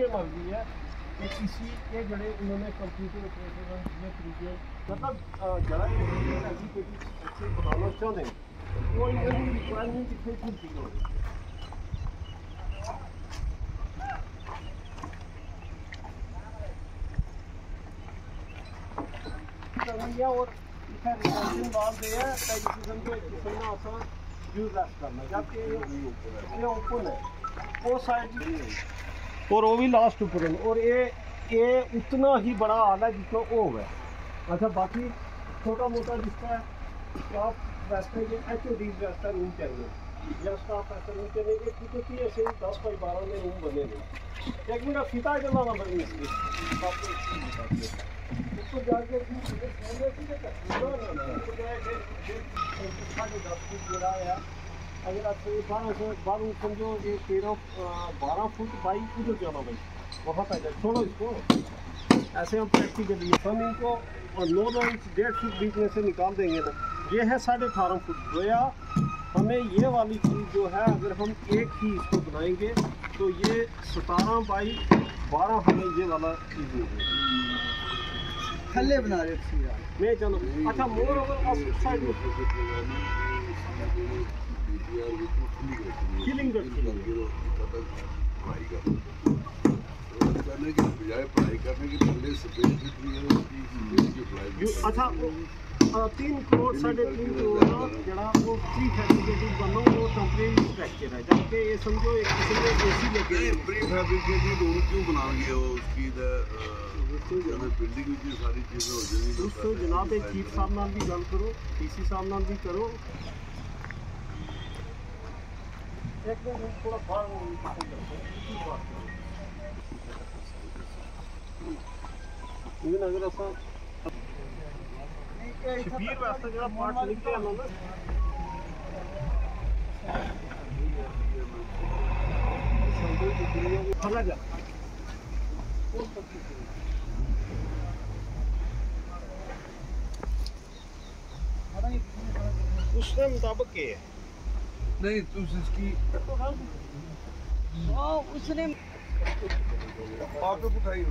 ये मर्ज़ी है कि किसी ये जड़े उन्होंने कंप्यूटर ऑपरेटर जिन्हें तरीके मतलब जरा ये अच्छे बनाना हैं और इतना रिटेंशन बाल दे है, कई किस्म के किस्म ना आसान यूज़ करना जबकि ये ओपन है। वो साइड और वो भी लास्ट ऊपर है और ये ये उतना ही बड़ा हाल है जितना वो है अच्छा बाकी छोटा मोटा जिसका स्टाफ वैसे ये एच ओ डी वैसा रूम चाहिए या स्टाफ ऐसा रूम चाहिए क्योंकि ऐसे ही दस बाई बारह में रूम बने नहीं एक मिनट फीता चलना ना बनी इसकी बताती है उसको जाके अगर आप ये बारह सौ बारह समझो ये तेरह बारह फुट बाई उधर जाना भाई? बहुत है छोड़ो इसको। ऐसे हम प्रैक्टिकली हम इनको और नौ नौ इंच डेढ़ फुट बीच में से निकाल देंगे ना ये है साढ़े अठारह फुट। गोया हमें ये वाली चीज़ जो है अगर हम एक ही इसको बनाएँगे तो ये सतारह बाई बारह हमें ये वाला चीज़ मिलेगी थल्ले बना रहे मैं चलो। अच्छा मोर ऑफ़ साइड में। किलिंग करने के बजाय पढ़ाई करने के पहले सफ़ेद अच्छा तीन करोड़ साढ़े तीन करोड़ जरा वो फ्री फैब्रिकेटिंग बनो वो टम्परेरी स्ट्रक्चर है। जबकि ये समझो एक किस्म के ए सी लगे प्री फैब्रिकेटिंग रूम क्यों बनाएँगे उसकी बिल्डिंग की सारी चीज़ें हो जाएगी। दोस्तों जनाब एक चीफ साहब नाल भी गल करो डी सी साहब नाल भी करो। अगर असं शिबीर वाजता जेव्हा पाठ निघते ना खाना जा उसके मुताबिक है? नहीं तुम इसकी उसने आप लोग उठाइए।